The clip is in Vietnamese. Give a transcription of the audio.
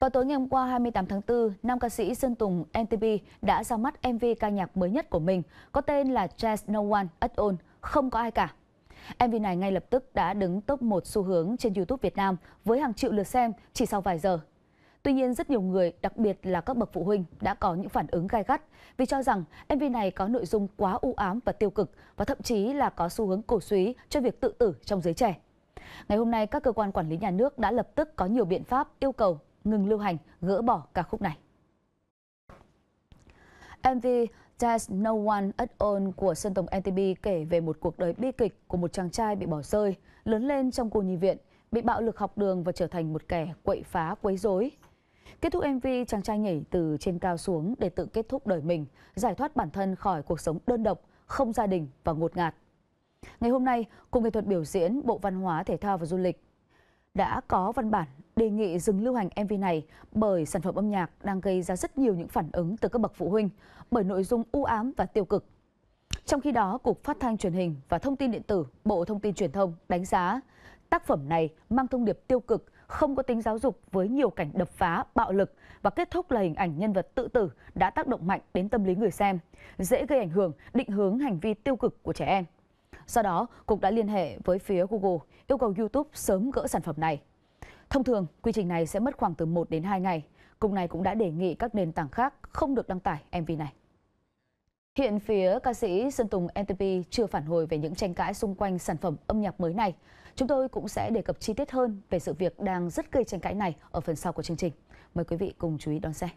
Vào tối ngày hôm qua 28 tháng 4, nam ca sĩ Sơn Tùng NTB đã ra mắt MV ca nhạc mới nhất của mình có tên là Just No One at All, không có ai cả. MV này ngay lập tức đã đứng top 1 xu hướng trên YouTube Việt Nam với hàng triệu lượt xem chỉ sau vài giờ. Tuy nhiên, rất nhiều người, đặc biệt là các bậc phụ huynh, đã có những phản ứng gai gắt vì cho rằng MV này có nội dung quá u ám và tiêu cực và thậm chí là có xu hướng cổ suý cho việc tự tử trong giới trẻ. Ngày hôm nay, các cơ quan quản lý nhà nước đã lập tức có nhiều biện pháp yêu cầu ngừng lưu hành, gỡ bỏ ca khúc này. MV There's No One at All của Sơn Tùng NTB kể về một cuộc đời bi kịch của một chàng trai bị bỏ rơi, lớn lên trong cô nhi viện, bị bạo lực học đường và trở thành một kẻ quậy phá quấy rối. Kết thúc MV, chàng trai nhảy từ trên cao xuống để tự kết thúc đời mình, giải thoát bản thân khỏi cuộc sống đơn độc, không gia đình và ngột ngạt. Ngày hôm nay, Cục Nghệ thuật biểu diễn Bộ Văn hóa, Thể thao và Du lịch đã có văn bản đề nghị dừng lưu hành MV này bởi sản phẩm âm nhạc đang gây ra rất nhiều những phản ứng từ các bậc phụ huynh bởi nội dung u ám và tiêu cực. Trong khi đó, Cục Phát thanh Truyền hình và Thông tin Điện tử, Bộ Thông tin Truyền thông đánh giá tác phẩm này mang thông điệp tiêu cực, không có tính giáo dục với nhiều cảnh đập phá, bạo lực và kết thúc là hình ảnh nhân vật tự tử đã tác động mạnh đến tâm lý người xem, dễ gây ảnh hưởng, định hướng hành vi tiêu cực của trẻ em. Do đó, Cục đã liên hệ với phía Google yêu cầu YouTube sớm gỡ sản phẩm này. Thông thường, quy trình này sẽ mất khoảng từ 1 đến 2 ngày. Cục này cũng đã đề nghị các nền tảng khác không được đăng tải MV này. Hiện phía ca sĩ Sơn Tùng NTP chưa phản hồi về những tranh cãi xung quanh sản phẩm âm nhạc mới này. Chúng tôi cũng sẽ đề cập chi tiết hơn về sự việc đang rất gây tranh cãi này ở phần sau của chương trình. Mời quý vị cùng chú ý đón xem.